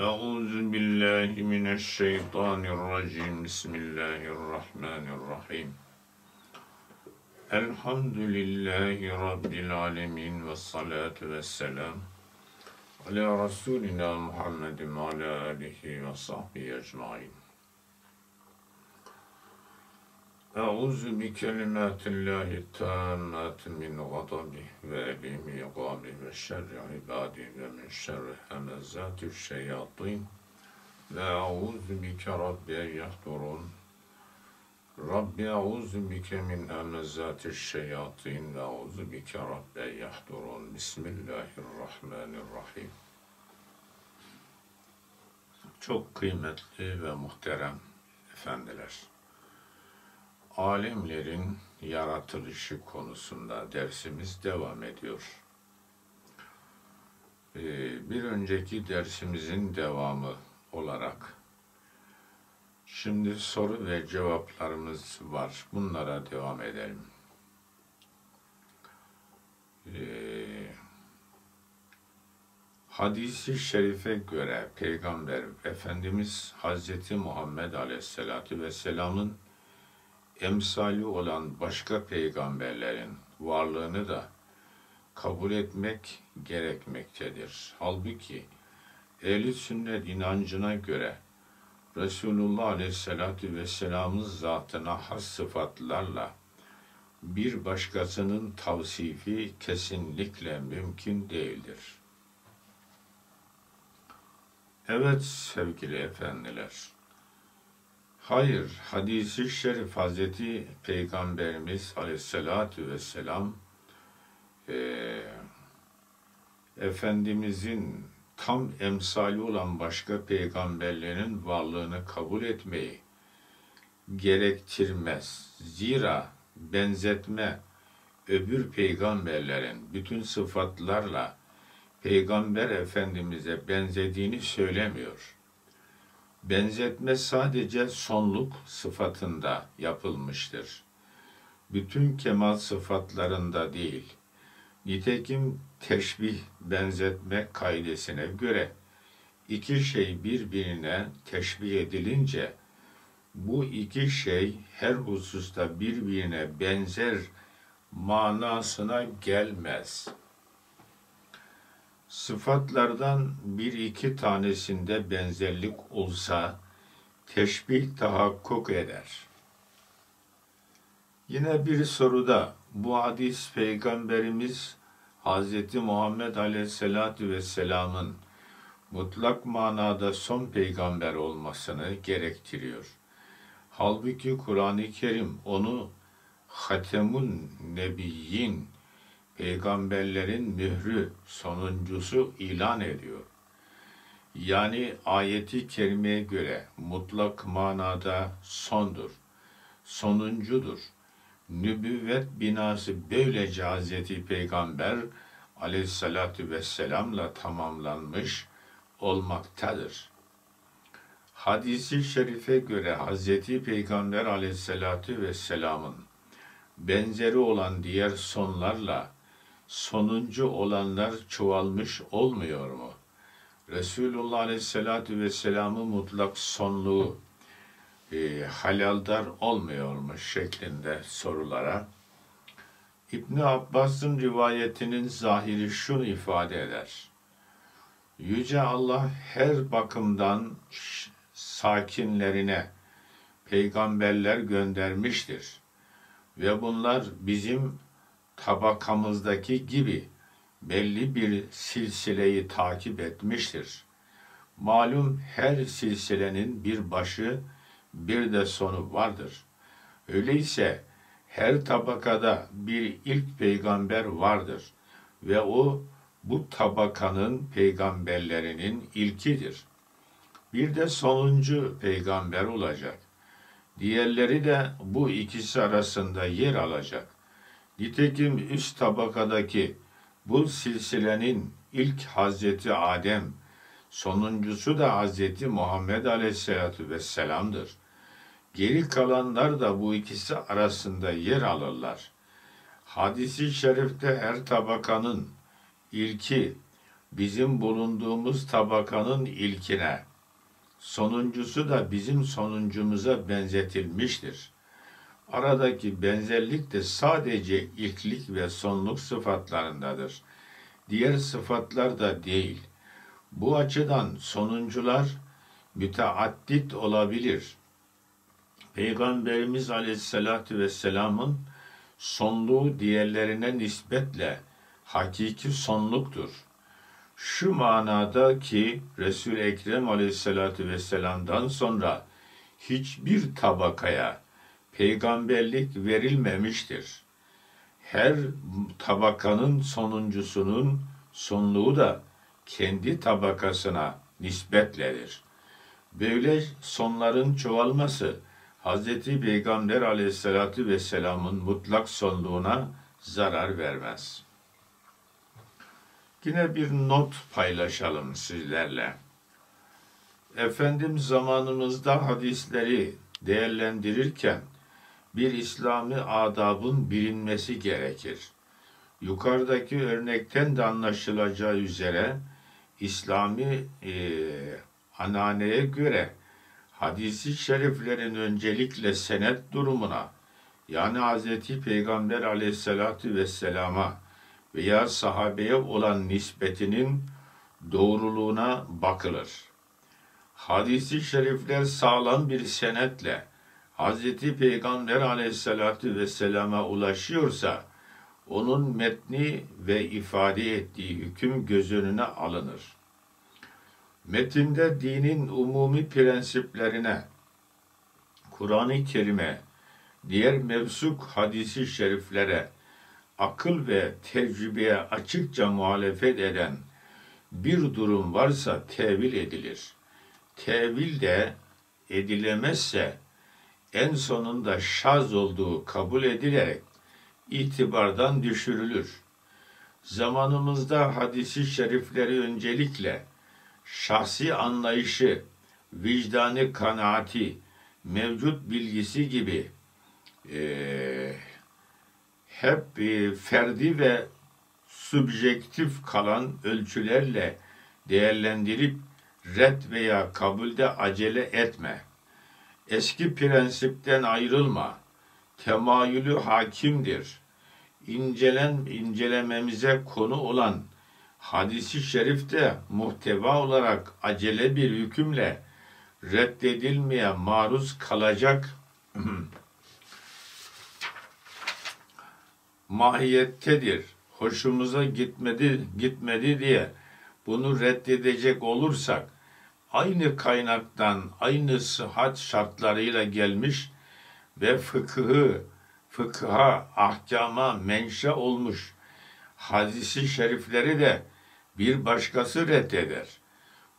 Euzu billahi mineşşeytanirracim. Bismillahirrahmanirrahim. Elhamdülillahi rabbil alamin ve salatu vesselam ala rasulina Muhammedin ve ala alihi ve sahbihi ecmaîn. Euzu bi kelimatillahi tammati min gadabi ve elimi gami ve şerri ibadi ve min şerri hemezatü şeyatin ve euzu bike rabbi yahturun Rabbi euzu bike min hemezatü şeyatin ve euzu bike rabbi yahturun Bismillahirrahmanirrahim. Çok kıymetli ve muhterem efendiler alemlerin yaratılışı konusunda dersimiz devam ediyor. Ee, bir önceki dersimizin devamı olarak şimdi soru ve cevaplarımız var. Bunlara devam edelim. Ee, hadisi şerife göre Peygamber Efendimiz Hazreti Muhammed Aleyhisselatü Vesselam'ın emsali olan başka peygamberlerin varlığını da kabul etmek gerekmektedir. Halbuki ehli sünnet inancına göre Resulullah Aleyhisselatü Vesselam'ın zatına has sıfatlarla bir başkasının tavsifi kesinlikle mümkün değildir. Evet sevgili efendiler, Hayır, hadisi şerif Hazreti Peygamberimiz Aleyhisselatü Vesselam e, Efendimizin tam emsali olan başka peygamberlerin varlığını kabul etmeyi gerektirmez. Zira benzetme öbür peygamberlerin bütün sıfatlarla Peygamber Efendimiz'e benzediğini söylemiyor.'' Benzetme sadece sonluk sıfatında yapılmıştır. Bütün kemal sıfatlarında değil. Nitekim teşbih benzetme kaidesine göre iki şey birbirine teşbih edilince bu iki şey her hususta birbirine benzer manasına gelmez.'' Sıfatlardan bir iki tanesinde benzerlik olsa teşbih tahakkuk eder. Yine bir soruda bu hadis Peygamberimiz Hz. Muhammed Aleyhisselatü Vesselam'ın mutlak manada son peygamber olmasını gerektiriyor. Halbuki Kur'an-ı Kerim onu Hatemun Nebiyyin peygamberlerin mührü sonuncusu ilan ediyor. Yani ayeti kerimeye göre mutlak manada sondur, sonuncudur. Nübüvvet binası böylece Hazreti Peygamber aleyhissalatü vesselamla tamamlanmış olmaktadır. Hadisi şerife göre Hazreti Peygamber aleyhissalatü vesselamın benzeri olan diğer sonlarla sonuncu olanlar çoğalmış olmuyor mu? Resulullah Aleyhisselatü Vesselam'ın mutlak sonluğu e, halaldar olmuyor mu şeklinde sorulara İbn Abbas'ın rivayetinin zahiri şunu ifade eder. Yüce Allah her bakımdan sakinlerine peygamberler göndermiştir. Ve bunlar bizim tabakamızdaki gibi belli bir silsileyi takip etmiştir. Malum her silsilenin bir başı bir de sonu vardır. Öyleyse her tabakada bir ilk peygamber vardır ve o bu tabakanın peygamberlerinin ilkidir. Bir de sonuncu peygamber olacak. Diğerleri de bu ikisi arasında yer alacak. Nitekim üst tabakadaki bu silsilenin ilk Hazreti Adem, sonuncusu da Hazreti Muhammed Aleyhisselatü Vesselam'dır. Geri kalanlar da bu ikisi arasında yer alırlar. Hadisi şerifte her tabakanın ilki bizim bulunduğumuz tabakanın ilkine, sonuncusu da bizim sonuncumuza benzetilmiştir. Aradaki benzerlik de sadece ilklik ve sonluk sıfatlarındadır. Diğer sıfatlar da değil. Bu açıdan sonuncular müteaddit olabilir. Peygamberimiz Aleyhisselatü Vesselam'ın sonluğu diğerlerine nispetle hakiki sonluktur. Şu manada ki resul Ekrem Aleyhisselatü Vesselam'dan sonra hiçbir tabakaya peygamberlik verilmemiştir. Her tabakanın sonuncusunun sonluğu da kendi tabakasına nispetledir. Böyle sonların çoğalması Hz. Peygamber aleyhissalatü vesselamın mutlak sonluğuna zarar vermez. Yine bir not paylaşalım sizlerle. Efendim zamanımızda hadisleri değerlendirirken bir İslami adabın bilinmesi gerekir. Yukarıdaki örnekten de anlaşılacağı üzere İslami e, ananeye göre hadisi şeriflerin öncelikle senet durumuna yani Hz. Peygamber aleyhissalatü vesselama veya sahabeye olan nispetinin doğruluğuna bakılır. Hadisi şerifler sağlam bir senetle Hz. Peygamber aleyhissalatü vesselama ulaşıyorsa onun metni ve ifade ettiği hüküm göz önüne alınır. Metinde dinin umumi prensiplerine, Kur'an-ı Kerim'e, diğer mevsuk hadisi şeriflere, akıl ve tecrübeye açıkça muhalefet eden bir durum varsa tevil edilir. Tevil de edilemezse en sonunda şaz olduğu kabul edilerek itibardan düşürülür. Zamanımızda hadisi şerifleri öncelikle şahsi anlayışı, vicdani kanaati, mevcut bilgisi gibi e, hep e, ferdi ve subjektif kalan ölçülerle değerlendirip red veya kabulde acele etme. Eski prensipten ayrılma. Temayülü hakimdir. İncelen incelememize konu olan hadisi şerifte muhteva olarak acele bir hükümle reddedilmeye maruz kalacak mahiyettedir. Hoşumuza gitmedi gitmedi diye bunu reddedecek olursak aynı kaynaktan aynı sıhhat şartlarıyla gelmiş ve fıkıhı fıkıha, ahkama menşe olmuş hadisi şerifleri de bir başkası reddeder.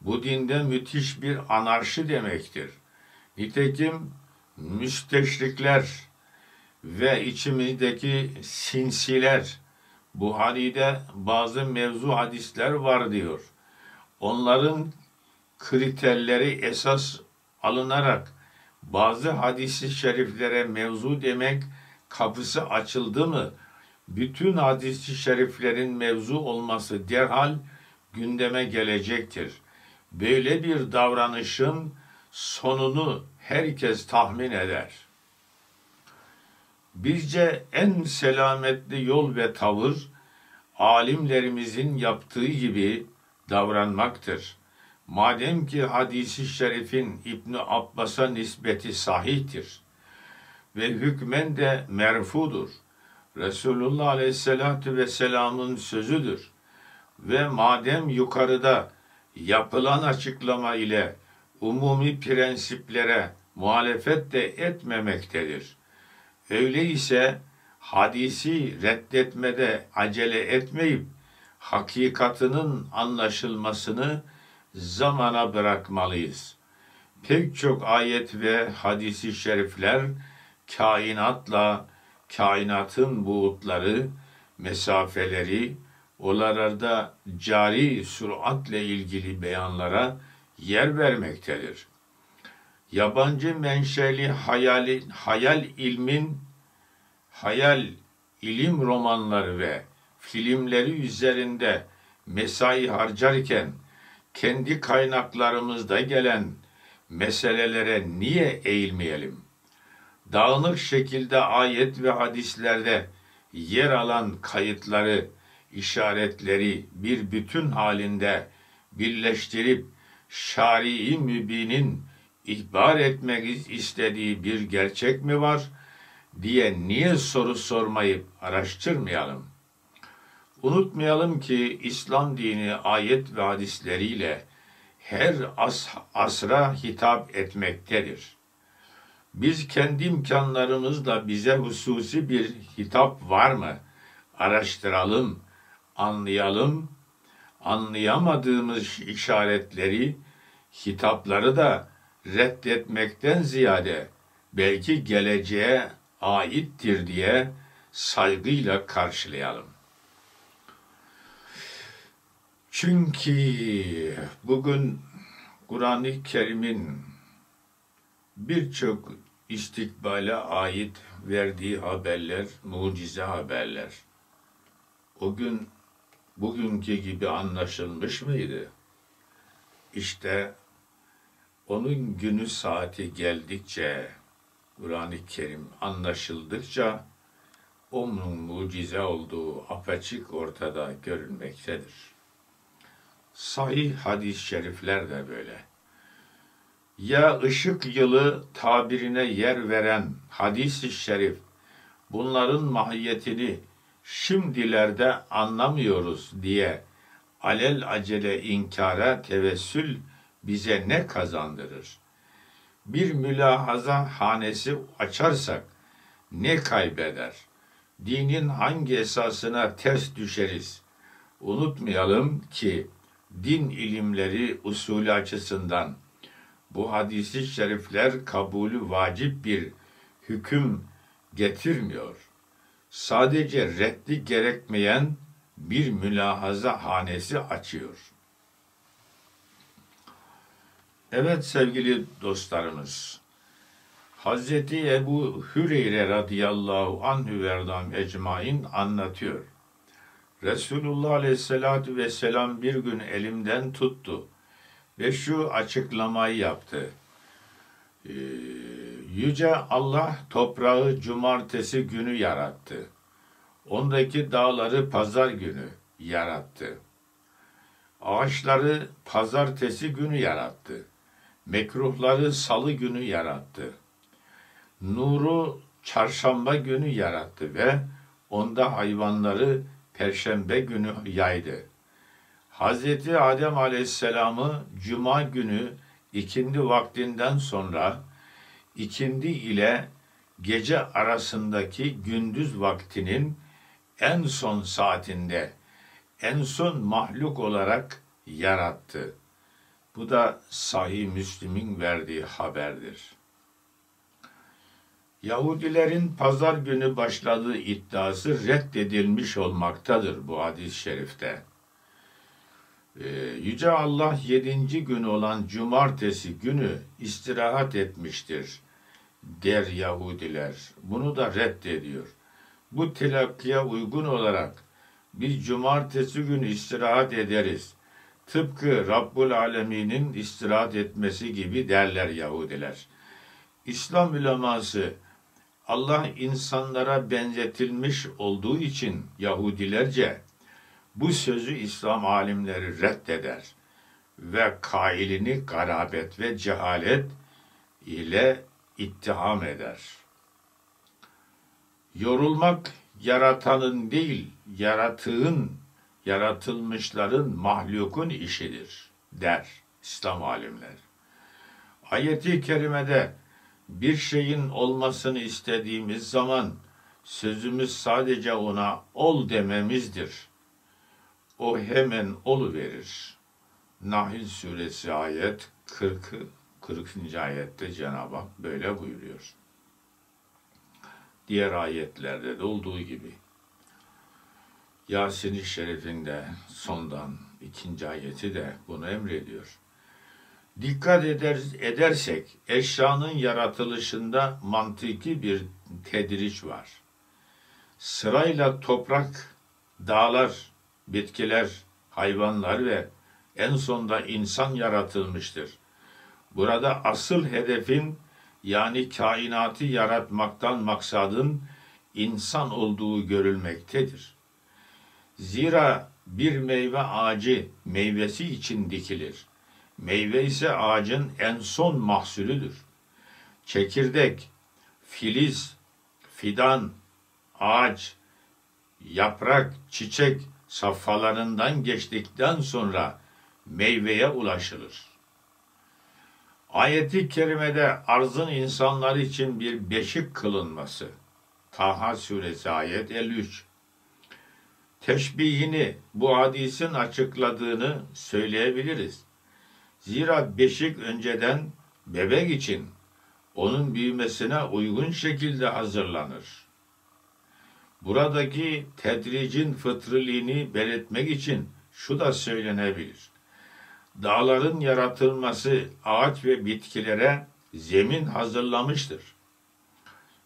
Bu dinde müthiş bir anarşi demektir. Nitekim müsteşrikler ve içimizdeki sinsiler Buhari'de bazı mevzu hadisler var diyor. Onların kriterleri esas alınarak bazı hadisi şeriflere mevzu demek kapısı açıldı mı bütün hadis-i şeriflerin mevzu olması derhal gündeme gelecektir. Böyle bir davranışın sonunu herkes tahmin eder. Bizce en selametli yol ve tavır alimlerimizin yaptığı gibi davranmaktır. Madem ki hadisi şerifin İbn Abbas'a nispeti sahihtir ve hükmen de merfudur. Resulullah Aleyhisselatü Vesselam'ın sözüdür. Ve madem yukarıda yapılan açıklama ile umumi prensiplere muhalefet de etmemektedir. Öyleyse hadisi reddetmede acele etmeyip hakikatının anlaşılmasını zamana bırakmalıyız. Pek çok ayet ve hadisi şerifler kainatla, kainatın buğutları, mesafeleri, oralarda cari süratle ilgili beyanlara yer vermektedir. Yabancı menşeli hayali, hayal ilmin, hayal ilim romanları ve filmleri üzerinde mesai harcarken kendi kaynaklarımızda gelen meselelere niye eğilmeyelim? Dağınık şekilde ayet ve hadislerde yer alan kayıtları, işaretleri bir bütün halinde birleştirip şarii mübinin ihbar etmek istediği bir gerçek mi var diye niye soru sormayıp araştırmayalım? Unutmayalım ki İslam dini ayet ve hadisleriyle her as asra hitap etmektedir. Biz kendi imkanlarımızla bize hususi bir hitap var mı? Araştıralım, anlayalım. Anlayamadığımız işaretleri, hitapları da reddetmekten ziyade belki geleceğe aittir diye saygıyla karşılayalım. Çünkü bugün Kur'an-ı Kerim'in birçok istikbale ait verdiği haberler, mucize haberler. O gün bugünkü gibi anlaşılmış mıydı? İşte onun günü saati geldikçe, Kur'an-ı Kerim anlaşıldıkça onun mucize olduğu apaçık ortada görünmektedir. Sahih hadis-i şerifler de böyle. Ya ışık yılı tabirine yer veren hadis-i şerif bunların mahiyetini şimdilerde anlamıyoruz diye alel acele inkara tevessül bize ne kazandırır? Bir mülahaza hanesi açarsak ne kaybeder? Dinin hangi esasına ters düşeriz? Unutmayalım ki din ilimleri usulü açısından bu hadisi şerifler kabulü vacip bir hüküm getirmiyor. Sadece reddi gerekmeyen bir mülahaza hanesi açıyor. Evet sevgili dostlarımız, Hazreti Ebu Hüreyre radıyallahu anhü verdam ecmain anlatıyor. Resulullah aleyhissalatu vesselam bir gün elimden tuttu ve şu açıklamayı yaptı. Ee, Yüce Allah toprağı cumartesi günü yarattı. Ondaki dağları pazar günü yarattı. Ağaçları pazartesi günü yarattı. Mekruhları salı günü yarattı. Nuru çarşamba günü yarattı ve onda hayvanları perşembe günü yaydı. Hazreti Adem Aleyhisselam'ı cuma günü ikindi vaktinden sonra ikindi ile gece arasındaki gündüz vaktinin en son saatinde en son mahluk olarak yarattı. Bu da Sahih Müslim'in verdiği haberdir. Yahudilerin pazar günü başladığı iddiası reddedilmiş olmaktadır bu hadis-i şerifte. Ee, Yüce Allah yedinci gün olan cumartesi günü istirahat etmiştir der Yahudiler. Bunu da reddediyor. Bu telakkiye uygun olarak biz cumartesi günü istirahat ederiz. Tıpkı Rabbul Alemin'in istirahat etmesi gibi derler Yahudiler. İslam uleması Allah insanlara benzetilmiş olduğu için Yahudilerce bu sözü İslam alimleri reddeder ve kailini garabet ve cehalet ile ittiham eder. Yorulmak yaratanın değil, yaratığın, yaratılmışların, mahlukun işidir der İslam alimleri. Ayeti kerimede bir şeyin olmasını istediğimiz zaman sözümüz sadece ona ol dememizdir. O hemen olu verir. Nahil suresi ayet 40 40. ayette Cenab-ı Hak böyle buyuruyor. Diğer ayetlerde de olduğu gibi. Yasin-i Şerif'inde sondan ikinci ayeti de bunu emrediyor. Dikkat eder, edersek eşyanın yaratılışında mantıki bir tedriç var. Sırayla toprak, dağlar, bitkiler, hayvanlar ve en sonda insan yaratılmıştır. Burada asıl hedefin yani kainatı yaratmaktan maksadın insan olduğu görülmektedir. Zira bir meyve ağacı meyvesi için dikilir. Meyve ise ağacın en son mahsulüdür. Çekirdek, filiz, fidan, ağaç, yaprak, çiçek safhalarından geçtikten sonra meyveye ulaşılır. Ayeti kerimede arzın insanlar için bir beşik kılınması. Taha suresi ayet 53. Teşbihini bu hadisin açıkladığını söyleyebiliriz. Zira beşik önceden bebek için onun büyümesine uygun şekilde hazırlanır. Buradaki tedricin fıtriliğini belirtmek için şu da söylenebilir. Dağların yaratılması ağaç ve bitkilere zemin hazırlamıştır.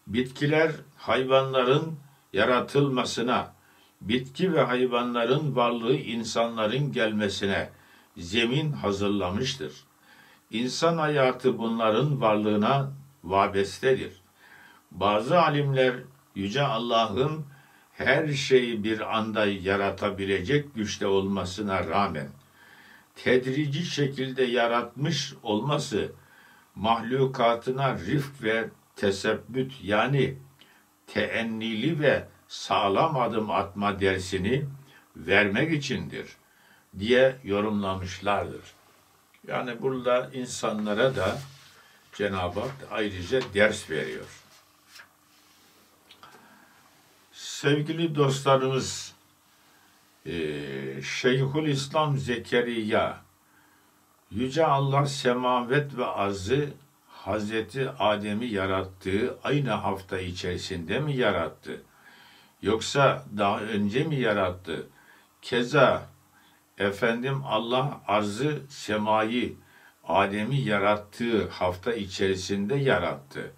Bitkiler hayvanların yaratılmasına, bitki ve hayvanların varlığı insanların gelmesine zemin hazırlamıştır. İnsan hayatı bunların varlığına vabestedir. Bazı alimler Yüce Allah'ın her şeyi bir anda yaratabilecek güçte olmasına rağmen tedrici şekilde yaratmış olması mahlukatına rifk ve tesebbüt yani teennili ve sağlam adım atma dersini vermek içindir diye yorumlamışlardır. Yani burada insanlara da Cenab-ı Hak ayrıca ders veriyor. Sevgili dostlarımız, e, Şeyhül İslam Zekeriya, Yüce Allah semavet ve arzı Hazreti Adem'i yarattığı aynı hafta içerisinde mi yarattı? Yoksa daha önce mi yarattı? Keza efendim Allah arzı semayı Adem'i yarattığı hafta içerisinde yarattı.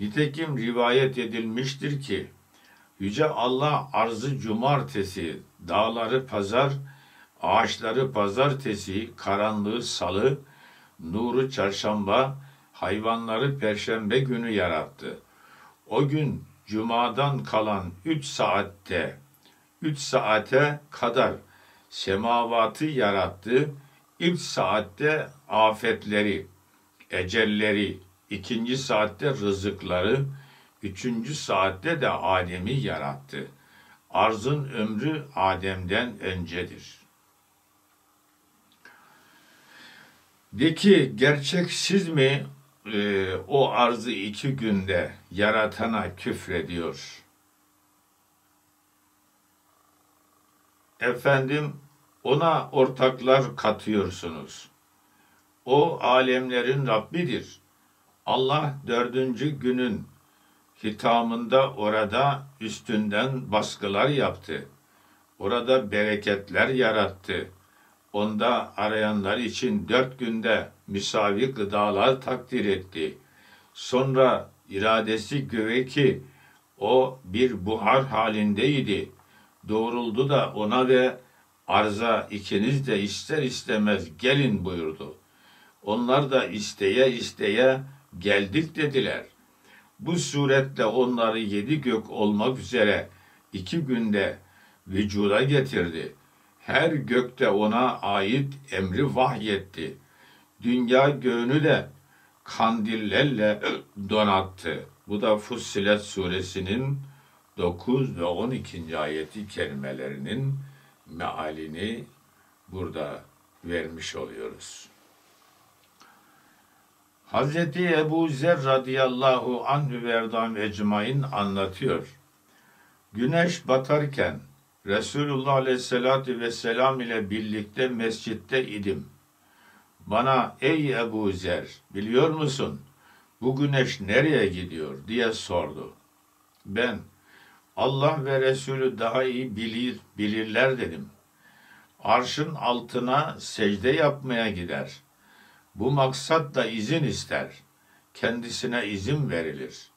Nitekim rivayet edilmiştir ki Yüce Allah arzı cumartesi, dağları pazar, ağaçları pazartesi, karanlığı salı, nuru çarşamba, hayvanları perşembe günü yarattı. O gün cumadan kalan üç saatte, üç saate kadar semavatı yarattı. İlk saatte afetleri, ecelleri, ikinci saatte rızıkları, üçüncü saatte de Adem'i yarattı. Arzın ömrü Adem'den öncedir. De ki gerçek siz mi e, o arzı iki günde yaratana küfrediyor? Efendim ona ortaklar katıyorsunuz. O alemlerin Rabbidir. Allah dördüncü günün hitamında orada üstünden baskılar yaptı. Orada bereketler yarattı. Onda arayanlar için dört günde misavi gıdalar takdir etti. Sonra iradesi göğe ki o bir buhar halindeydi. Doğruldu da ona ve arza ikiniz de ister istemez gelin buyurdu. Onlar da isteye isteye geldik dediler. Bu suretle onları yedi gök olmak üzere iki günde vücuda getirdi. Her gökte ona ait emri vahyetti. Dünya göğünü de kandillerle donattı. Bu da Fussilet suresinin 9 ve 12. ayeti kelimelerinin mealini burada vermiş oluyoruz. Hazreti Ebu Zer radıyallahu anhü verdan ecmain anlatıyor. Güneş batarken Resulullah aleyhissalatü vesselam ile birlikte mescitte idim. Bana ey Ebu Zer biliyor musun bu güneş nereye gidiyor diye sordu. Ben Allah ve Resulü daha iyi bilir, bilirler dedim. Arşın altına secde yapmaya gider. Bu maksatla izin ister. Kendisine izin verilir.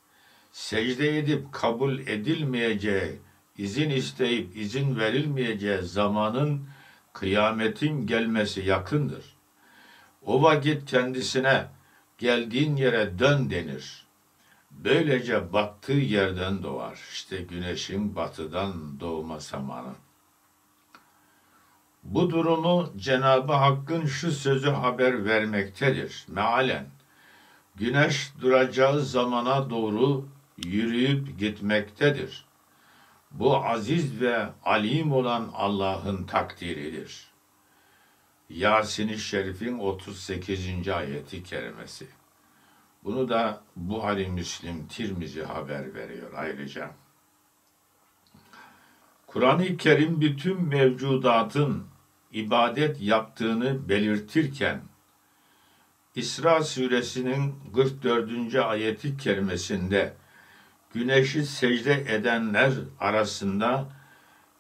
Secde edip kabul edilmeyeceği, izin isteyip izin verilmeyeceği zamanın kıyametin gelmesi yakındır. O vakit kendisine geldiğin yere dön denir. Böylece battığı yerden doğar. İşte güneşin batıdan doğma zamanı. Bu durumu Cenab-ı Hakk'ın şu sözü haber vermektedir. Mealen, güneş duracağı zamana doğru yürüyüp gitmektedir. Bu aziz ve alim olan Allah'ın takdiridir. Yasin-i Şerif'in 38. ayeti kerimesi. Bunu da Buhari Müslim Tirmizi haber veriyor ayrıca. Kur'an-ı Kerim bütün mevcudatın ibadet yaptığını belirtirken İsra suresinin 44. ayeti kerimesinde güneşi secde edenler arasında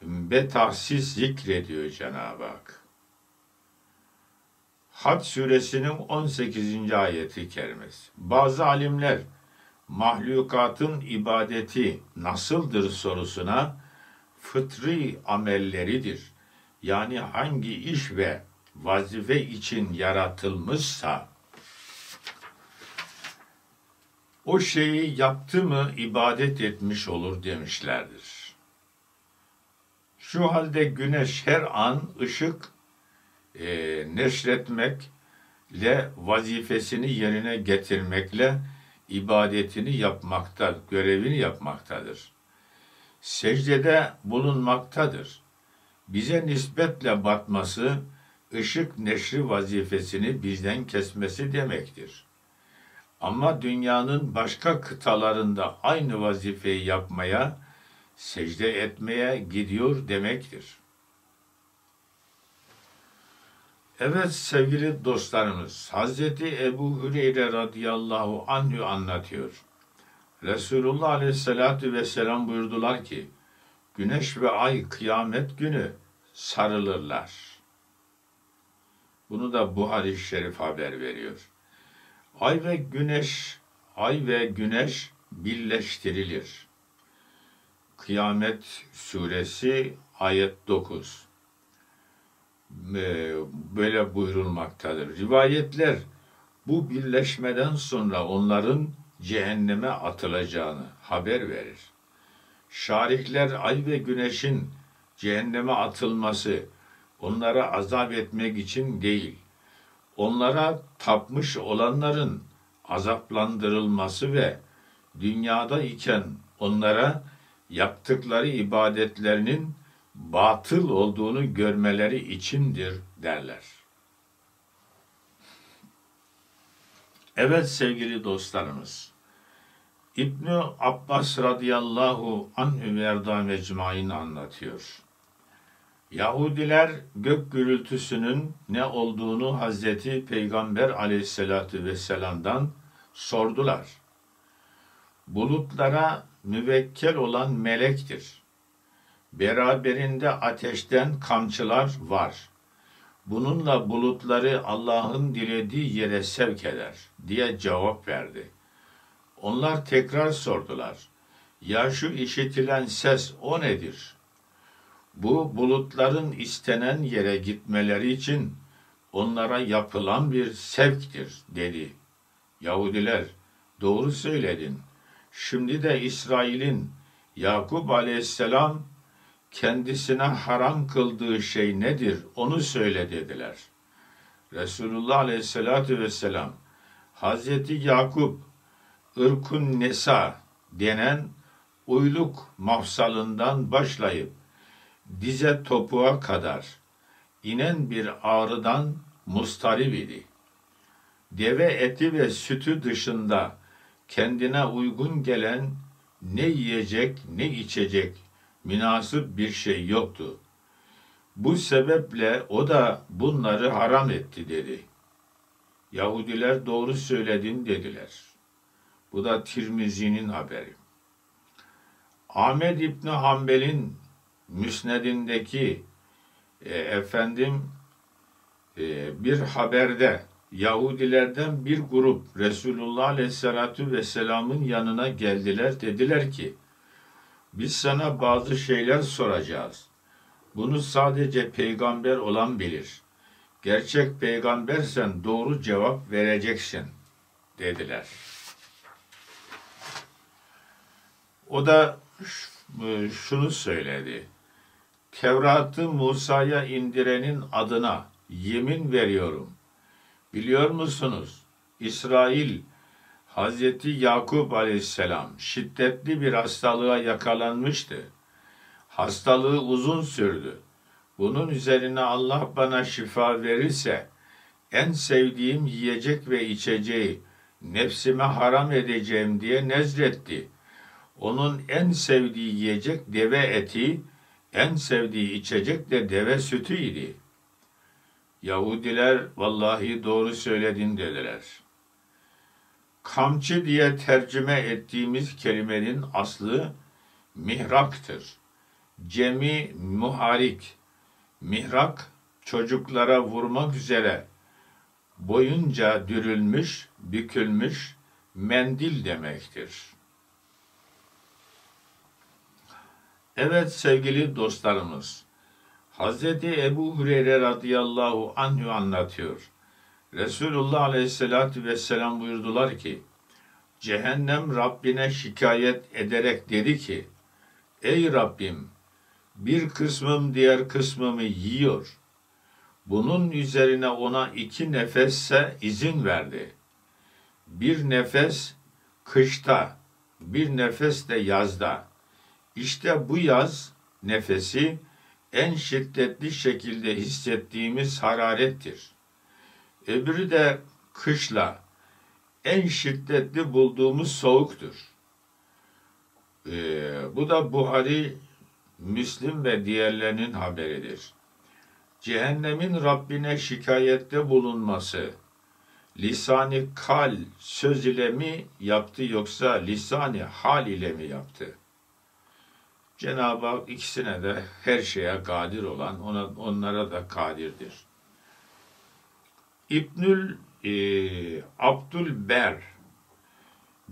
betahsis zikrediyor Cenab-ı Hak. Had suresinin 18. ayeti kerimesi. Bazı alimler mahlukatın ibadeti nasıldır sorusuna fıtri amelleridir. Yani hangi iş ve vazife için yaratılmışsa o şeyi yaptı mı ibadet etmiş olur demişlerdir. Şu halde güneş her an ışık e, neşretmekle vazifesini yerine getirmekle ibadetini yapmakta, görevini yapmaktadır. Secdede bulunmaktadır. Bize nispetle batması, ışık neşri vazifesini bizden kesmesi demektir. Ama dünyanın başka kıtalarında aynı vazifeyi yapmaya, secde etmeye gidiyor demektir. Evet sevgili dostlarımız, Hazreti Ebu Hüreyre radıyallahu anhü anlatıyor. Resulullah aleyhissalatü vesselam buyurdular ki, güneş ve ay kıyamet günü sarılırlar. Bunu da Buhari Şerif haber veriyor. Ay ve güneş, ay ve güneş birleştirilir. Kıyamet suresi ayet 9. E, böyle buyurulmaktadır. Rivayetler bu birleşmeden sonra onların cehenneme atılacağını haber verir. Şarihler ay ve güneşin cehenneme atılması onlara azap etmek için değil, onlara tapmış olanların azaplandırılması ve dünyada iken onlara yaptıkları ibadetlerinin batıl olduğunu görmeleri içindir derler. Evet sevgili dostlarımız, İbn Abbas radıyallahu anhü ve erda mecmain anlatıyor. Yahudiler gök gürültüsünün ne olduğunu Hazreti Peygamber aleyhissalatü vesselam'dan sordular. Bulutlara müvekkel olan melektir. Beraberinde ateşten kamçılar var. Bununla bulutları Allah'ın dilediği yere sevk eder diye cevap verdi. Onlar tekrar sordular. Ya şu işitilen ses o nedir? Bu bulutların istenen yere gitmeleri için onlara yapılan bir sevktir dedi. Yahudiler doğru söyledin. Şimdi de İsrail'in Yakup aleyhisselam kendisine haram kıldığı şey nedir onu söyle dediler. Resulullah aleyhissalatü vesselam Hazreti Yakup ırkun nesa denen uyluk mafsalından başlayıp dize topuğa kadar inen bir ağrıdan mustarip idi. Deve eti ve sütü dışında kendine uygun gelen ne yiyecek ne içecek münasip bir şey yoktu. Bu sebeple o da bunları haram etti dedi. Yahudiler doğru söyledin dediler. Bu da Tirmizi'nin haberi. Ahmed İbni Hanbel'in müsnedindeki e, efendim e, bir haberde Yahudilerden bir grup Resulullah Aleyhisselatü Vesselam'ın yanına geldiler. Dediler ki biz sana bazı şeyler soracağız. Bunu sadece peygamber olan bilir. Gerçek peygambersen doğru cevap vereceksin dediler. O da ş- şunu söyledi. Tevrat'ı Musa'ya indirenin adına yemin veriyorum. Biliyor musunuz? İsrail Hazreti Yakup Aleyhisselam şiddetli bir hastalığa yakalanmıştı. Hastalığı uzun sürdü. Bunun üzerine Allah bana şifa verirse en sevdiğim yiyecek ve içeceği nefsime haram edeceğim diye nezretti. Onun en sevdiği yiyecek deve eti, en sevdiği içecek de deve sütü idi. Yahudiler vallahi doğru söyledin dediler. Kamçı diye tercüme ettiğimiz kelimenin aslı mihraktır. Cemi muharik. Mihrak çocuklara vurmak üzere boyunca dürülmüş, bükülmüş mendil demektir. Evet sevgili dostlarımız, Hz. Ebu Hureyre radıyallahu anhü anlatıyor. Resulullah aleyhissalatü vesselam buyurdular ki, Cehennem Rabbine şikayet ederek dedi ki, Ey Rabbim, bir kısmım diğer kısmımı yiyor. Bunun üzerine ona iki nefesse izin verdi. Bir nefes kışta, bir nefes de yazda. İşte bu yaz nefesi en şiddetli şekilde hissettiğimiz hararettir. Öbürü de kışla en şiddetli bulduğumuz soğuktur. Ee, bu da Buhari, Müslim ve diğerlerinin haberidir. Cehennemin Rabbine şikayette bulunması, lisani kal söz ile mi yaptı yoksa lisani hal ile mi yaptı? Cenab-ı Hak ikisine de her şeye kadir olan, ona, onlara da kadirdir. İbnül e, Abdülber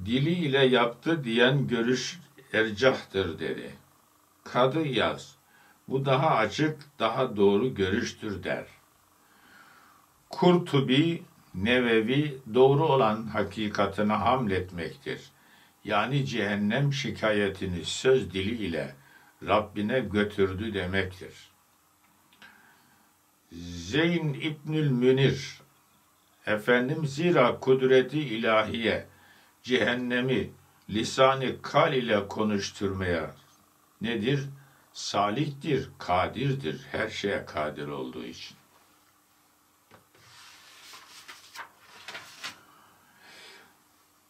diliyle yaptı diyen görüş ercahtır dedi. Kadı yaz. Bu daha açık, daha doğru görüştür der. Kurtubi, Nevevi doğru olan hakikatine hamletmektir. Yani cehennem şikayetini söz dili ile Rabbine götürdü demektir. Zeyn İbnül Münir Efendim zira kudreti ilahiye cehennemi lisanı kal ile konuşturmaya nedir? Salihtir, kadirdir. Her şeye kadir olduğu için.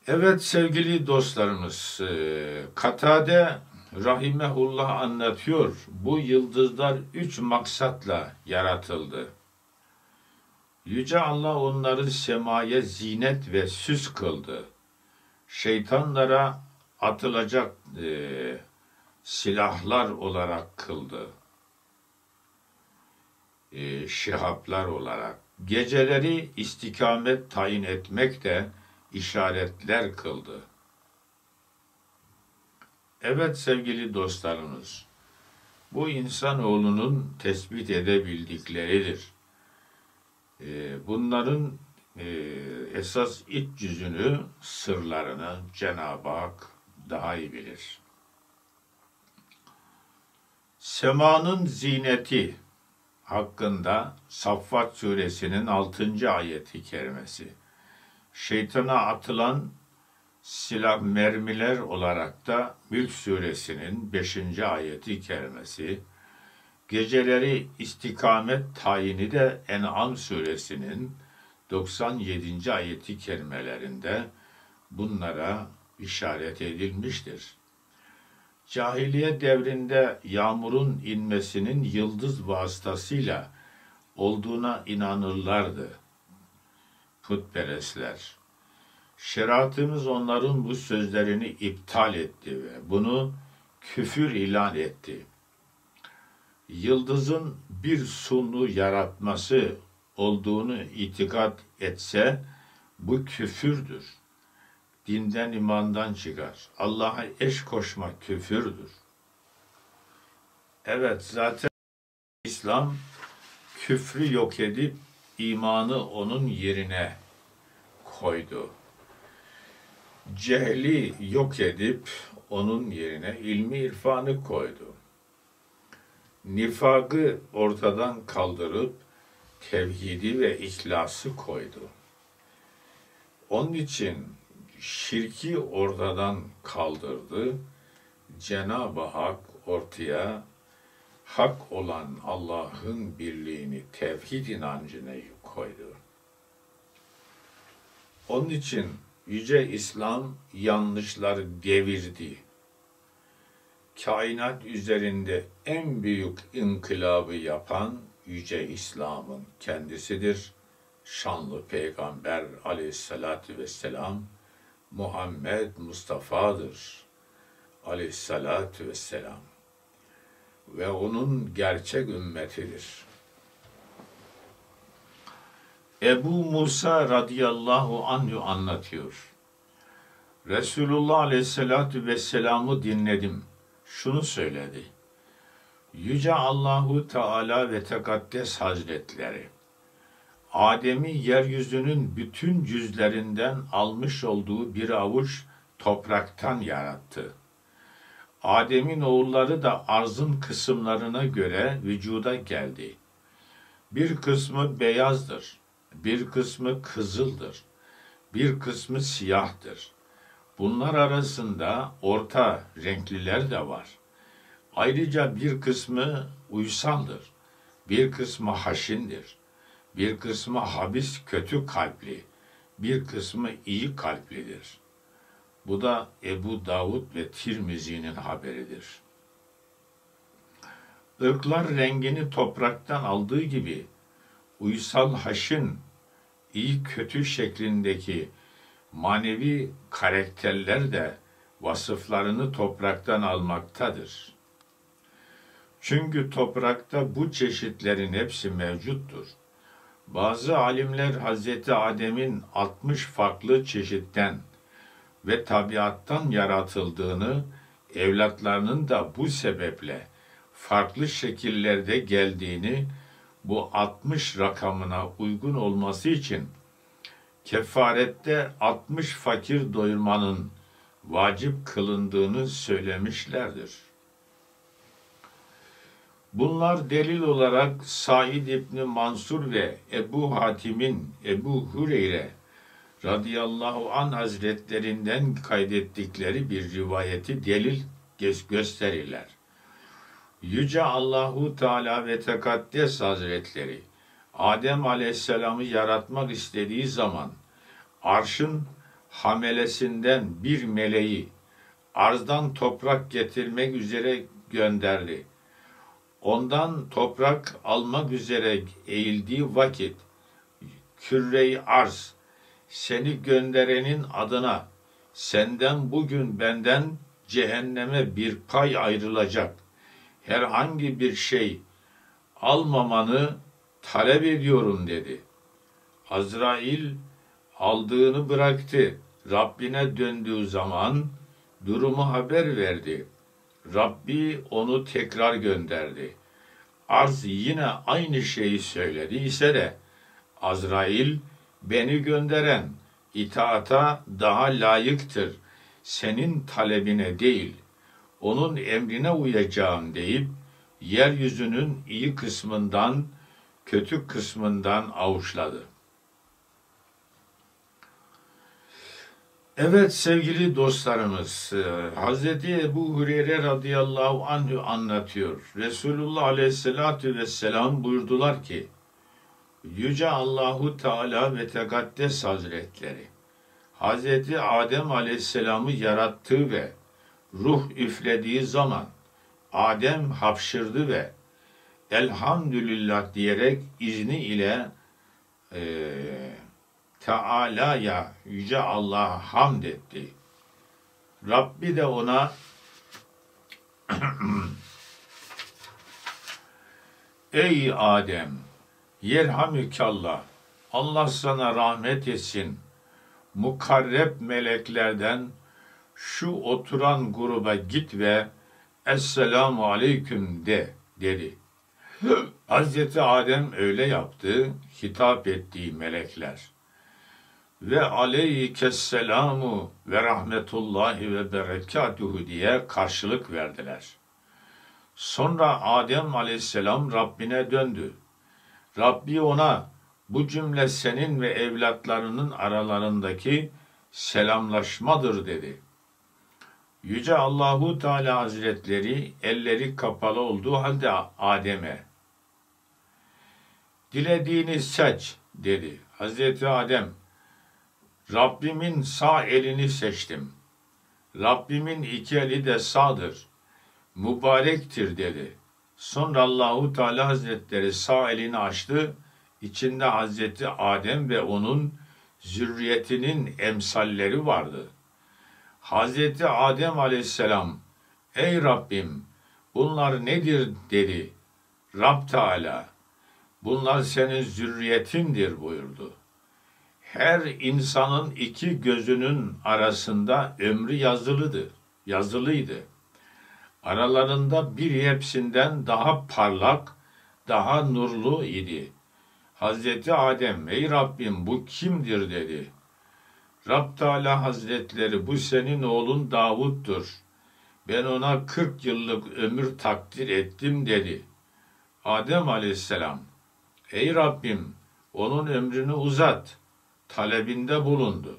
Evet sevgili dostlarımız, e, Katade Rahimehullah anlatıyor. Bu yıldızlar üç maksatla yaratıldı. Yüce Allah onları semaya zinet ve süs kıldı. Şeytanlara atılacak e, silahlar olarak kıldı. E, şihaplar olarak. Geceleri istikamet tayin etmek de işaretler kıldı. Evet sevgili dostlarımız, bu insanoğlunun tespit edebildikleridir. Ee, bunların e, esas iç yüzünü, sırlarını Cenab-ı Hak daha iyi bilir. Semanın zineti hakkında Saffat suresinin 6. ayeti kerimesi. Şeytana atılan silah mermiler olarak da Mülk suresinin 5. ayeti kerimesi, geceleri istikamet tayini de En'am suresinin 97. ayeti kerimelerinde bunlara işaret edilmiştir. Cahiliye devrinde yağmurun inmesinin yıldız vasıtasıyla olduğuna inanırlardı putperestler. Şeriatımız onların bu sözlerini iptal etti ve bunu küfür ilan etti. Yıldızın bir sunu yaratması olduğunu itikat etse bu küfürdür. Dinden imandan çıkar. Allah'a eş koşmak küfürdür. Evet zaten İslam küfrü yok edip imanı onun yerine koydu. Cehli yok edip onun yerine ilmi irfanı koydu. Nifakı ortadan kaldırıp tevhidi ve ihlası koydu. Onun için şirki ortadan kaldırdı. Cenab-ı Hak ortaya hak olan Allah'ın birliğini, tevhid inancını koydu. Onun için Yüce İslam yanlışları devirdi. Kainat üzerinde en büyük inkılabı yapan Yüce İslam'ın kendisidir. Şanlı Peygamber aleyhissalatü vesselam Muhammed Mustafa'dır aleyhissalatü vesselam ve onun gerçek ümmetidir. Ebu Musa radıyallahu anhu anlatıyor. Resulullah aleyhissalatü vesselam'ı dinledim. Şunu söyledi. Yüce Allahu Teala ve Tekaddes Hazretleri, Adem'i yeryüzünün bütün cüzlerinden almış olduğu bir avuç topraktan yarattı. Adem'in oğulları da arzın kısımlarına göre vücuda geldi. Bir kısmı beyazdır, bir kısmı kızıldır, bir kısmı siyahtır. Bunlar arasında orta renkliler de var. Ayrıca bir kısmı uysaldır, bir kısmı haşindir, bir kısmı habis kötü kalpli, bir kısmı iyi kalplidir.'' Bu da Ebu Davud ve Tirmizi'nin haberidir. Irklar rengini topraktan aldığı gibi uysal haşın iyi kötü şeklindeki manevi karakterler de vasıflarını topraktan almaktadır. Çünkü toprakta bu çeşitlerin hepsi mevcuttur. Bazı alimler Hazreti Adem'in 60 farklı çeşitten ve tabiattan yaratıldığını, evlatlarının da bu sebeple farklı şekillerde geldiğini, bu 60 rakamına uygun olması için kefarette 60 fakir doyurmanın vacip kılındığını söylemişlerdir. Bunlar delil olarak Said İbni Mansur ve Ebu Hatim'in Ebu Hureyre radıyallahu an hazretlerinden kaydettikleri bir rivayeti delil gösterirler. Yüce Allahu Teala ve Tekaddes Hazretleri Adem Aleyhisselam'ı yaratmak istediği zaman arşın hamelesinden bir meleği arzdan toprak getirmek üzere gönderdi. Ondan toprak almak üzere eğildiği vakit küre arz seni gönderenin adına senden bugün benden cehenneme bir pay ayrılacak. Herhangi bir şey almamanı talep ediyorum dedi. Azrail aldığını bıraktı. Rabbine döndüğü zaman durumu haber verdi. Rabbi onu tekrar gönderdi. Arz yine aynı şeyi söylediyse de Azrail beni gönderen itaata daha layıktır. Senin talebine değil, onun emrine uyacağım deyip yeryüzünün iyi kısmından kötü kısmından avuçladı. Evet sevgili dostlarımız, e, Hz. Ebu Hureyre radıyallahu anhü anlatıyor. Resulullah aleyhissalatü vesselam buyurdular ki, Yüce Allahu Teala ve Tekaddes Hazretleri Hazreti Adem Aleyhisselam'ı yarattığı ve ruh üflediği zaman Adem hapşırdı ve elhamdülillah diyerek izni ile e, Teala'ya Yüce Allah'a hamd etti. Rabbi de ona Ey Adem! Yerhamükallah. Allah sana rahmet etsin. Mukarreb meleklerden şu oturan gruba git ve Esselamu Aleyküm de dedi. Hazreti Adem öyle yaptı, hitap ettiği melekler. Ve aleykesselamu ve rahmetullahi ve berekatuhu diye karşılık verdiler. Sonra Adem aleyhisselam Rabbine döndü. Rabbi ona bu cümle senin ve evlatlarının aralarındaki selamlaşmadır dedi. Yüce Allahu Teala Hazretleri elleri kapalı olduğu halde Adem'e dilediğini seç dedi. Hazreti Adem Rabbimin sağ elini seçtim. Rabbimin iki eli de sağdır. Mübarektir dedi. Sonra Allahu Teala Hazretleri sağ elini açtı. İçinde Hazreti Adem ve onun zürriyetinin emsalleri vardı. Hazreti Adem Aleyhisselam Ey Rabbim bunlar nedir dedi. Rab Teala bunlar senin zürriyetindir buyurdu. Her insanın iki gözünün arasında ömrü yazılıdı, yazılıydı. Aralarında bir hepsinden daha parlak, daha nurlu idi. Hazreti Adem, ey Rabbim bu kimdir dedi. Rab Teala Hazretleri bu senin oğlun Davud'dur. Ben ona 40 yıllık ömür takdir ettim dedi. Adem aleyhisselam, ey Rabbim onun ömrünü uzat, talebinde bulundu.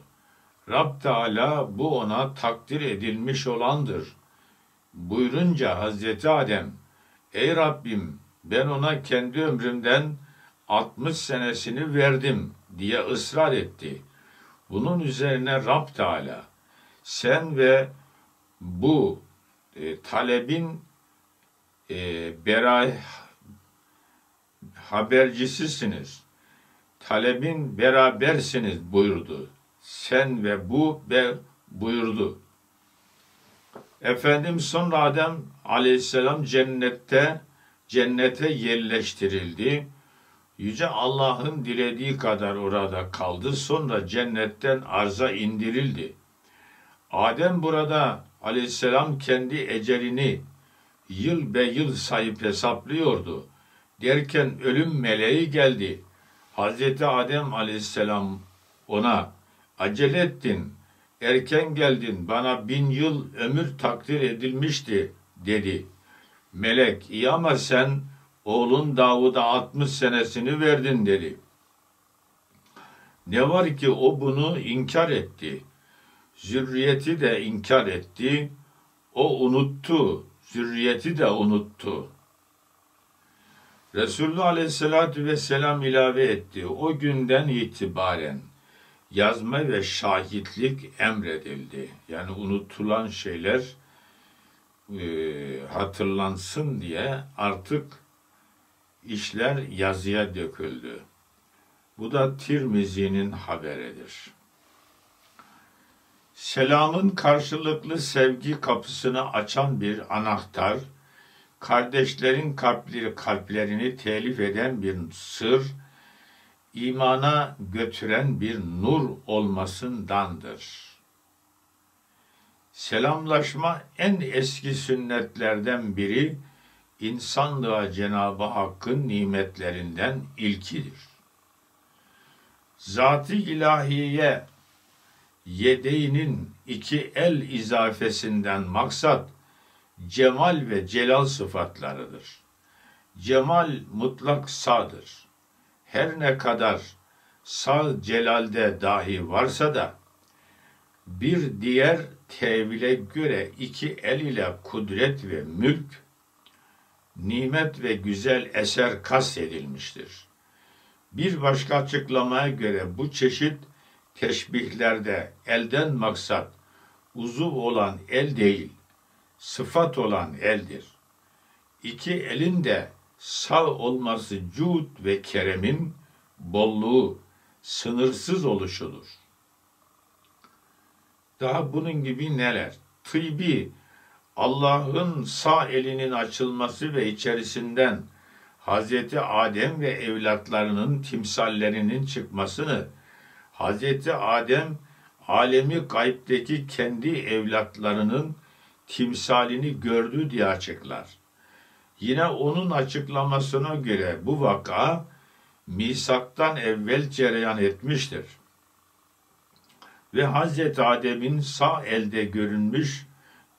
Rab Teala bu ona takdir edilmiş olandır. Buyurunca Hazreti Adem, ey Rabbim ben ona kendi ömrümden 60 senesini verdim diye ısrar etti. Bunun üzerine Rab Teala sen ve bu e, talebin e, bera habercisisiniz. Talebin berabersiniz buyurdu. Sen ve bu be buyurdu. Efendim sonra Adem aleyhisselam cennette cennete yerleştirildi. Yüce Allah'ın dilediği kadar orada kaldı. Sonra cennetten arza indirildi. Adem burada aleyhisselam kendi ecelini yıl be yıl sayıp hesaplıyordu. Derken ölüm meleği geldi. Hazreti Adem aleyhisselam ona acele ettin, erken geldin, bana bin yıl ömür takdir edilmişti dedi. Melek iyi ama sen oğlun Davud'a 60 senesini verdin dedi. Ne var ki o bunu inkar etti. Zürriyeti de inkar etti. O unuttu. Zürriyeti de unuttu. Resulullah Aleyhisselatü Vesselam ilave etti. O günden itibaren yazma ve şahitlik emredildi. Yani unutulan şeyler e, hatırlansın diye artık işler yazıya döküldü. Bu da Tirmizi'nin haberidir. Selamın karşılıklı sevgi kapısını açan bir anahtar, kardeşlerin kalpleri, kalplerini telif eden bir sır, imana götüren bir nur olmasındandır. Selamlaşma en eski sünnetlerden biri, insanlığa Cenab-ı Hakk'ın nimetlerinden ilkidir. Zat-ı ilahiye yedeğinin iki el izafesinden maksat cemal ve celal sıfatlarıdır. Cemal mutlak sağdır. Her ne kadar sağ celalde dahi varsa da bir diğer tevile göre iki el ile kudret ve mülk nimet ve güzel eser kastedilmiştir. Bir başka açıklamaya göre bu çeşit teşbihlerde elden maksat uzuv olan el değil, sıfat olan eldir. İki elin de sağ olması cud ve keremin bolluğu, sınırsız oluşudur. Daha bunun gibi neler? Tıbbi Allah'ın sağ elinin açılması ve içerisinden Hazreti Adem ve evlatlarının timsallerinin çıkmasını Hazreti Adem alemi gaybdeki kendi evlatlarının timsalini gördü diye açıklar. Yine onun açıklamasına göre bu vaka misaktan evvel cereyan etmiştir. Ve Hazreti Adem'in sağ elde görünmüş,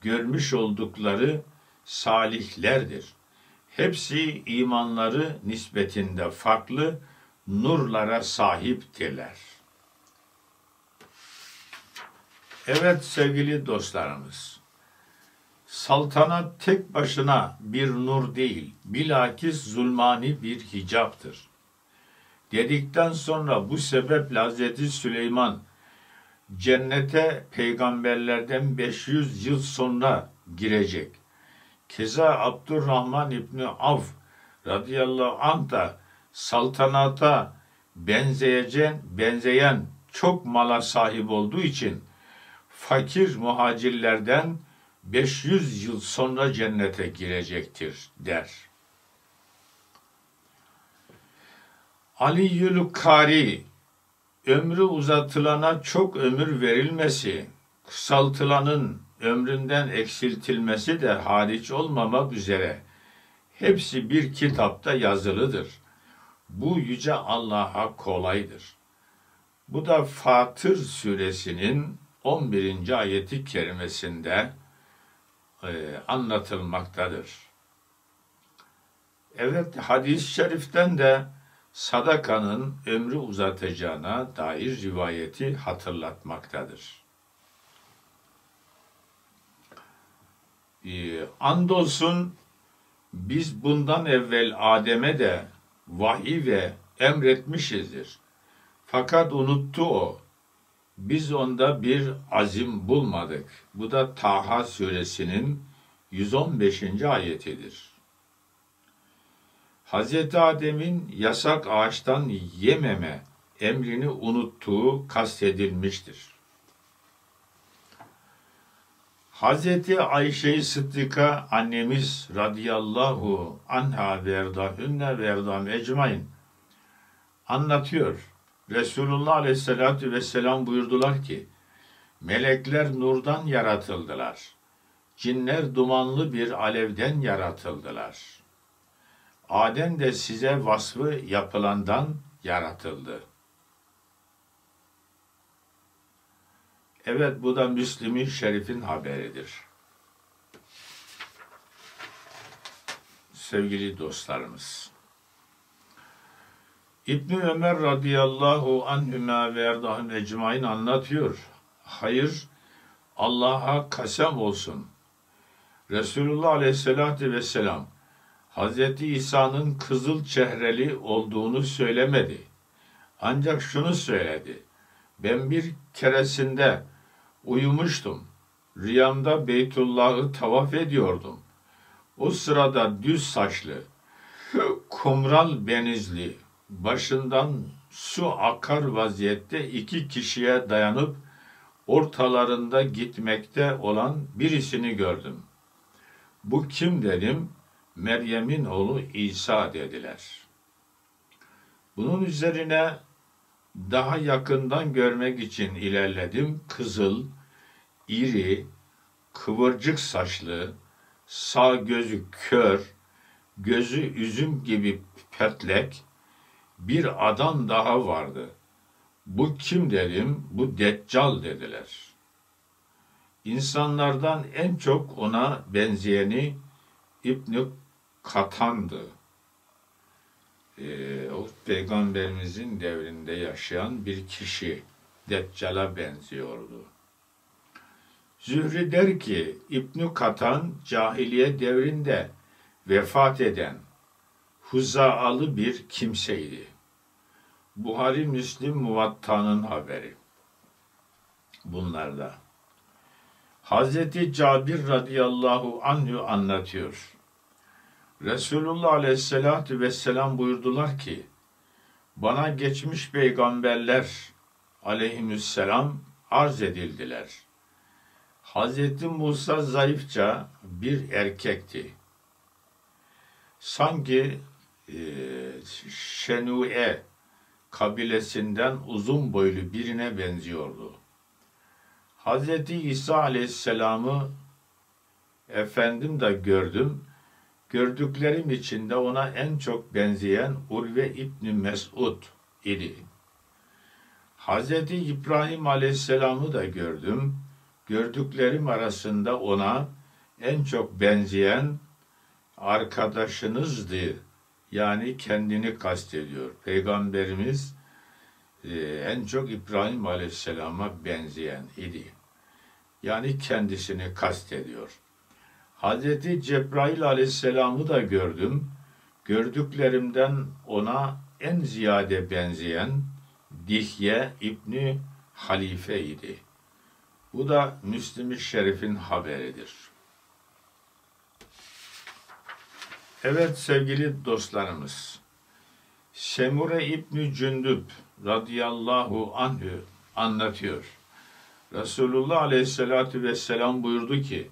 görmüş oldukları salihlerdir. Hepsi imanları nispetinde farklı nurlara sahiptirler. Evet sevgili dostlarımız, saltanat tek başına bir nur değil, bilakis zulmani bir hicaptır. Dedikten sonra bu sebeple Hazreti Süleyman cennete peygamberlerden 500 yıl sonra girecek. Keza Abdurrahman İbni Av radıyallahu anh da saltanata benzeyecen, benzeyen çok mala sahip olduğu için fakir muhacirlerden 500 yıl sonra cennete girecektir der. Ali Yülkari ömrü uzatılana çok ömür verilmesi, kısaltılanın ömründen eksiltilmesi de hariç olmamak üzere hepsi bir kitapta yazılıdır. Bu yüce Allah'a kolaydır. Bu da Fatır suresinin 11. ayeti kerimesinde e, anlatılmaktadır. Evet hadis-i şeriften de sadakanın ömrü uzatacağına dair rivayeti hatırlatmaktadır. Ee, andolsun biz bundan evvel Adem'e de vahiy ve emretmişizdir. Fakat unuttu o. Biz onda bir azim bulmadık. Bu da Taha suresinin 115. ayetidir. Hz. Adem'in yasak ağaçtan yememe emrini unuttuğu kastedilmiştir. Hz. Ayşe-i Sıddık'a annemiz radıyallahu anha verdahünne verdam ecmain anlatıyor. Resulullah aleyhissalatü vesselam buyurdular ki, melekler nurdan yaratıldılar. Cinler dumanlı bir alevden yaratıldılar.'' Adem de size vasfı yapılandan yaratıldı. Evet bu da Müslim'in şerifin haberidir. Sevgili dostlarımız. İbni Ömer radıyallahu anhüme ve erdahın ecmain anlatıyor. Hayır, Allah'a kasem olsun. Resulullah aleyhissalatü vesselam Hz. İsa'nın kızıl çehreli olduğunu söylemedi. Ancak şunu söyledi. Ben bir keresinde uyumuştum. Rüyamda Beytullah'ı tavaf ediyordum. O sırada düz saçlı, kumral benizli, başından su akar vaziyette iki kişiye dayanıp ortalarında gitmekte olan birisini gördüm. Bu kim dedim. Meryem'in oğlu İsa dediler. Bunun üzerine daha yakından görmek için ilerledim. Kızıl, iri, kıvırcık saçlı, sağ gözü kör, gözü üzüm gibi petlek bir adam daha vardı. Bu kim dedim, bu Deccal dediler. İnsanlardan en çok ona benzeyeni İbn katandı. Ee, o peygamberimizin devrinde yaşayan bir kişi Deccal'a benziyordu. Zühri der ki İbn Katan cahiliye devrinde vefat eden huzaalı bir kimseydi. Buhari Müslim Muvatta'nın haberi. Bunlarda. Hazreti Cabir radıyallahu anhü anlatıyor. Resulullah aleyhissalatü vesselam buyurdular ki, bana geçmiş peygamberler aleyhisselam arz edildiler. Hazreti Musa zayıfça bir erkekti. Sanki e, Şenue kabilesinden uzun boylu birine benziyordu. Hazreti İsa aleyhisselamı efendim de gördüm Gördüklerim içinde ona en çok benzeyen Urve İbni Mesud idi. Hz. İbrahim Aleyhisselam'ı da gördüm. Gördüklerim arasında ona en çok benzeyen arkadaşınızdı. Yani kendini kastediyor. Peygamberimiz e, en çok İbrahim Aleyhisselam'a benzeyen idi. Yani kendisini kastediyor. Hazreti Cebrail Aleyhisselam'ı da gördüm. Gördüklerimden ona en ziyade benzeyen Dihye İbni Halife idi. Bu da Müslim-i Şerif'in haberidir. Evet sevgili dostlarımız, Semure İbni Cündüb radıyallahu anhü anlatıyor. Resulullah aleyhissalatü vesselam buyurdu ki,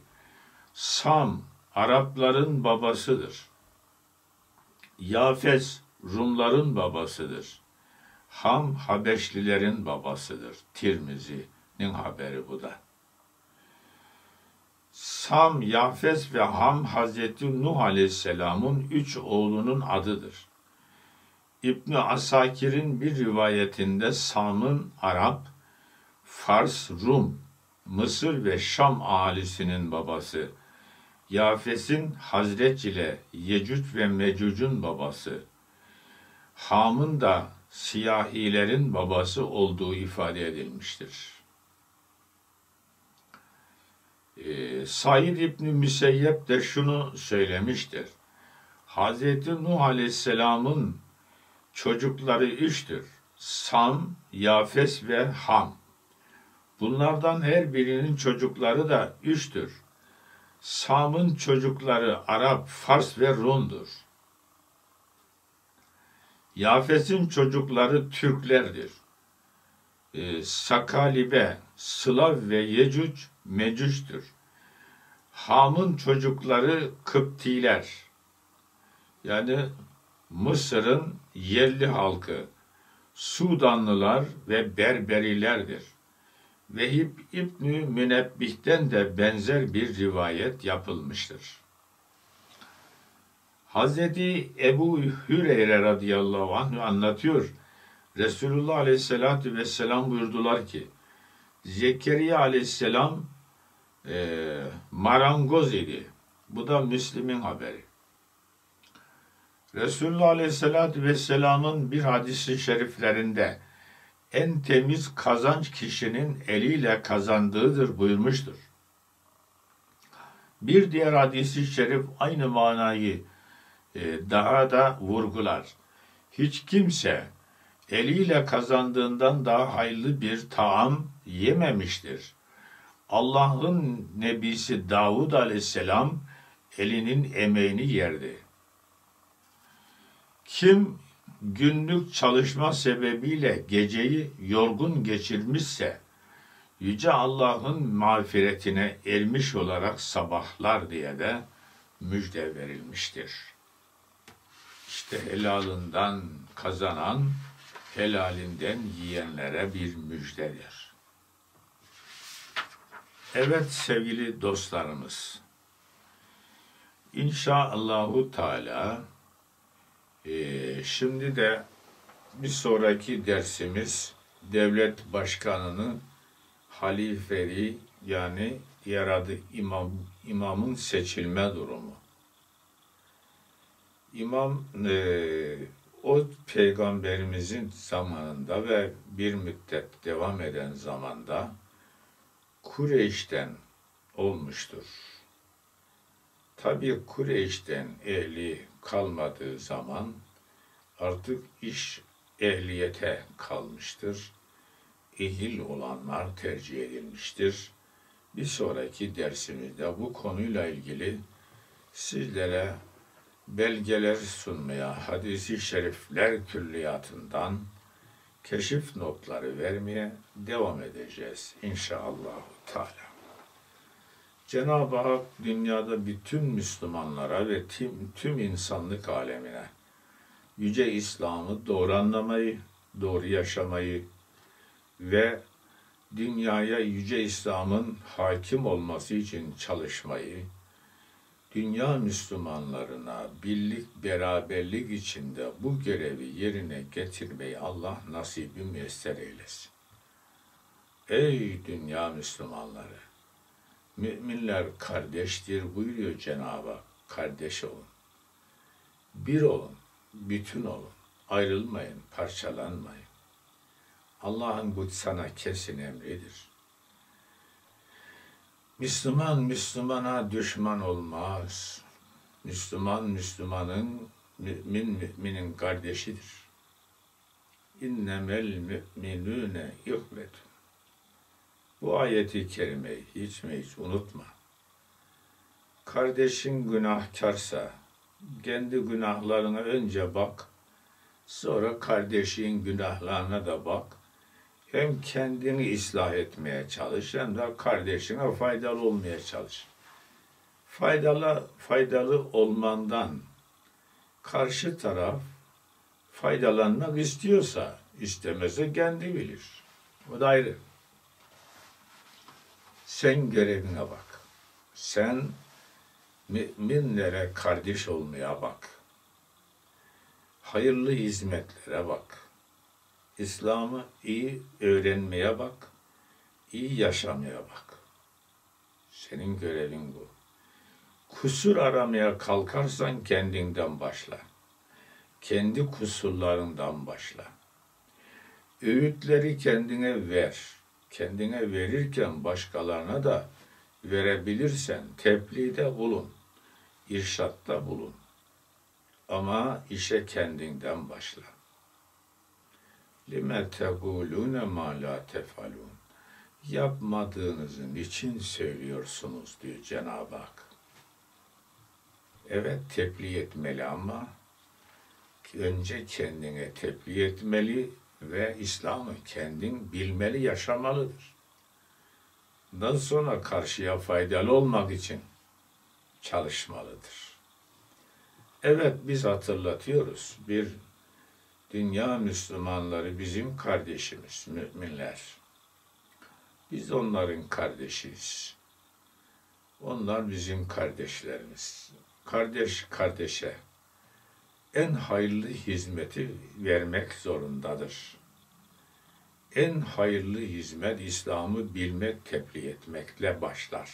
Sam Arapların babasıdır. Yafes Rumların babasıdır. Ham Habeşlilerin babasıdır. Tirmizi'nin haberi bu da. Sam, Yafes ve Ham Hazreti Nuh Aleyhisselam'ın üç oğlunun adıdır. İbni Asakir'in bir rivayetinde Sam'ın Arap, Fars, Rum, Mısır ve Şam ahalisinin babası, Yafes'in Hazreç ile Yecüc ve Mecüc'ün babası, Ham'ın da siyahilerin babası olduğu ifade edilmiştir. Ee, Said İbni Müseyyep de şunu söylemiştir. Hz. Nuh Aleyhisselam'ın çocukları üçtür. Sam, Yafes ve Ham. Bunlardan her birinin çocukları da üçtür. Sam'ın çocukları Arap, Fars ve Rum'dur. Yafes'in çocukları Türklerdir. E, Sakalibe, Slav ve Yecüc, Mecüc'tür. Ham'ın çocukları Kıptiler. Yani Mısır'ın yerli halkı, Sudanlılar ve Berberilerdir. Vehib İbni Münebbih'ten de benzer bir rivayet yapılmıştır. Hazreti Ebu Hüreyre radıyallahu anh anlatıyor. Resulullah aleyhissalatü vesselam buyurdular ki, Zekeriya aleyhisselam e, marangoz idi. Bu da Müslim'in haberi. Resulullah aleyhissalatü vesselamın bir hadisi şeriflerinde en temiz kazanç kişinin eliyle kazandığıdır buyurmuştur. Bir diğer hadisi şerif aynı manayı e, daha da vurgular. Hiç kimse eliyle kazandığından daha hayırlı bir taam yememiştir. Allah'ın nebisi Davud aleyhisselam elinin emeğini yerdi. Kim günlük çalışma sebebiyle geceyi yorgun geçirmişse, Yüce Allah'ın mağfiretine ermiş olarak sabahlar diye de müjde verilmiştir. İşte helalından kazanan, helalinden yiyenlere bir müjdedir. Evet sevgili dostlarımız, İnşaallahu Teala ee, şimdi de bir sonraki dersimiz devlet başkanının halifeli yani diğer adı imam, imamın seçilme durumu. İmam e, o peygamberimizin zamanında ve bir müddet devam eden zamanda Kureyş'ten olmuştur. Tabi Kureyş'ten ehli kalmadığı zaman artık iş ehliyete kalmıştır. Ehil olanlar tercih edilmiştir. Bir sonraki dersimizde bu konuyla ilgili sizlere belgeler sunmaya, hadisi şerifler külliyatından keşif notları vermeye devam edeceğiz inşallah. Teala. Cenab-ı Hak dünyada bütün Müslümanlara ve tüm, tüm insanlık alemine Yüce İslam'ı doğru anlamayı, doğru yaşamayı ve dünyaya Yüce İslam'ın hakim olması için çalışmayı dünya Müslümanlarına birlik, beraberlik içinde bu görevi yerine getirmeyi Allah nasibi müyesser eylesin. Ey dünya Müslümanları! Müminler kardeştir buyuruyor Cenab-ı Hak. Kardeş olun. Bir olun, bütün olun. Ayrılmayın, parçalanmayın. Allah'ın bu sana kesin emridir. Müslüman Müslümana düşman olmaz. Müslüman Müslümanın mümin müminin kardeşidir. İnnemel müminüne ihvetun. Bu ayeti kerimeyi hiç mi hiç unutma. Kardeşin günahkarsa kendi günahlarına önce bak, sonra kardeşin günahlarına da bak hem kendini ıslah etmeye çalış hem de kardeşine faydalı olmaya çalış. Faydalı faydalı olmandan karşı taraf faydalanmak istiyorsa istemese kendi bilir. O da ayrı. Sen görevine bak. Sen müminlere kardeş olmaya bak. Hayırlı hizmetlere bak İslam'ı iyi öğrenmeye bak, iyi yaşamaya bak. Senin görevin bu. Kusur aramaya kalkarsan kendinden başla. Kendi kusurlarından başla. Öğütleri kendine ver. Kendine verirken başkalarına da verebilirsen tebliğde bulun. irşatta bulun. Ama işe kendinden başla. Lime tegulune ma la tefalun. Yapmadığınızı niçin söylüyorsunuz diyor Cenab-ı Hak. Evet tebliğ etmeli ama önce kendine tebliğ etmeli ve İslam'ı kendin bilmeli, yaşamalıdır. Daha sonra karşıya faydalı olmak için çalışmalıdır. Evet biz hatırlatıyoruz. Bir Dünya Müslümanları bizim kardeşimiz, müminler. Biz onların kardeşiyiz. Onlar bizim kardeşlerimiz. Kardeş kardeşe en hayırlı hizmeti vermek zorundadır. En hayırlı hizmet İslam'ı bilmek, tebliğ etmekle başlar.